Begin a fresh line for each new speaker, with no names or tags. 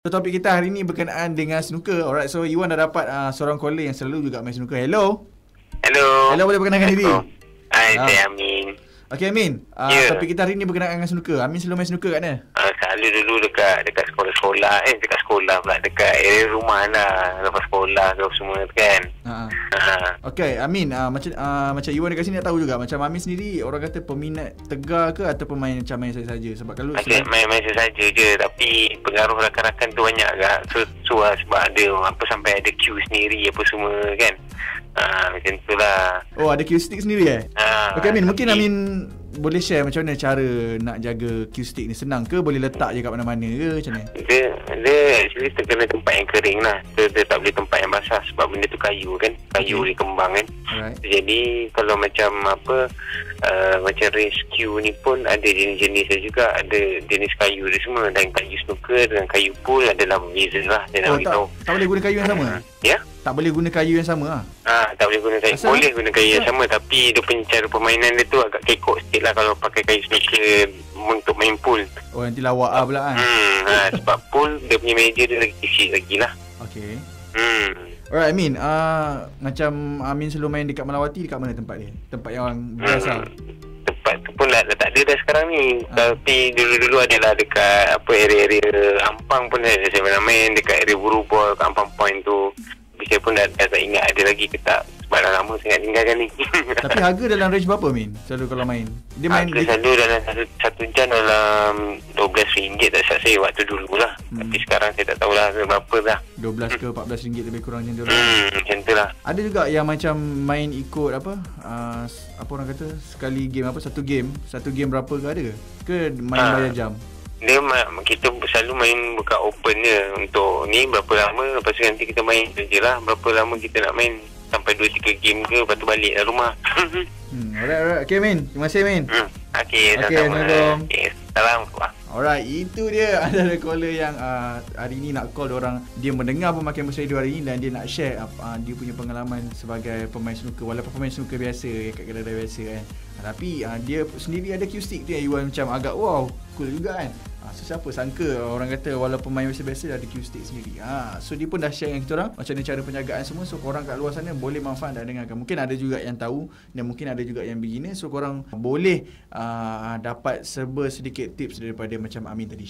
So, topik kita hari ni berkenaan dengan snooker. Alright, so Iwan dah dapat uh, seorang caller yang selalu juga main snooker. Hello.
Hello.
Hello, boleh perkenalkan diri?
Hai,
Ah.
saya Amin.
Okay, Amin. Uh,
Ya.
Topik kita hari ni berkenaan dengan snooker. Amin selalu main snooker kat mana?
Uh, selalu dulu dekat dekat sekolah-sekolah. Eh, dekat sekolah pula. Dekat area rumah lah. Lepas sekolah ke semua kan.
Ha.
Uh,
Okay, Amin. Uh, macam uh, macam Iwan dekat sini nak tahu juga. Macam Amin sendiri, orang kata peminat tegar ke atau pemain macam main saja-saja? Sebab kalau
macam main-main saja je. Tapi pengaruh rakan-rakan tu banyak agak. So, so lah, sebab ada apa sampai ada queue sendiri apa semua kan. Uh, macam tu lah.
Oh, ada cue stick sendiri eh?
Uh,
Okay, Amin. Mungkin Amin boleh share macam mana cara nak jaga cue stick ni? Senang ke? Boleh letak je kat mana-mana ke? Macam mana?
Dia, dia actually terkena tempat yang kering lah. Dia, dia tak boleh tempat yang basah sebab benda tu kayu kan. Kayu
Okay.
dia kembang kan.
Alright.
Jadi kalau macam apa uh, macam rescue ni pun ada jenis-jenis dia juga ada jenis kayu dia semua dan kayu snooker dengan kayu pool adalah berbeza lah dia nak
Oh, tak,
beritahu.
tak boleh guna kayu yang sama?
Ya?
Tak boleh guna kayu yang sama ah.
Ah, tak boleh guna kayu.
Asal?
Boleh guna kayu yang
Asal?
sama tapi dia punya cara permainan dia tu agak kekok sikit lah kalau pakai kayu snooker untuk main pool.
Oh nanti lawak ah pula kan.
Hmm, ha, sebab pool dia punya meja dia lagi kecil lagi lah.
Okay.
Hmm.
Alright Amin, uh, macam Amin selalu main dekat Melawati dekat mana tempat dia? Tempat yang biasa.
tempat tu pun dah, dah tak ada dah sekarang ni
Ah.
tapi dulu-dulu adalah dekat apa area-area Ampang pun ada saya pernah main dekat area Burubol kat Ampang Point tu saya pun dah, dah tak ingat ada lagi ke tak sebab dah lama sangat tinggalkan ni
Tapi harga dalam range berapa Amin? Selalu kalau main. Dia main
Harga selalu dalam satu, satu jam dalam RM12 tak silap saya waktu dulu lah
Hmm.
tapi sekarang saya tak tahulah berapa dah
12 ke 14 ringgit lebih kurang macam tu lah.
hmm, macam tu lah
Ada juga yang macam main ikut apa? Uh, apa orang kata? Sekali game apa? Satu game. Satu game berapa ke ada ke? Ke main
Ah.
bayar jam?
Dia kita selalu main buka open je untuk ni berapa lama lepas tu nanti kita main je lah berapa lama kita nak main sampai 2-3 game ke lepas tu balik lah rumah
Hmm, alright alright. Okay Amin. Terima kasih Amin.
hmm. Okay, sama-sama
Assalamualaikum.
okay, Salam Wah.
Alright, itu dia antara caller yang uh, hari ni nak call orang dia mendengar pemakai Bus Radio hari ni dan dia nak share uh, dia punya pengalaman sebagai pemain snooker walaupun pemain snooker biasa yang kat kedai biasa kan. Uh, tapi uh, dia sendiri ada cue stick tu yang Iwan macam agak wow, cool juga kan. Uh, so siapa sangka orang kata walaupun main biasa-biasa ada cue stick sendiri. Ha, so dia pun dah share dengan kita orang macam mana cara penjagaan semua so korang kat luar sana boleh manfaat dan dengarkan. Mungkin ada juga yang tahu dan mungkin ada juga yang beginner so korang boleh uh, dapat serba sedikit tips daripada macam Amin tadi.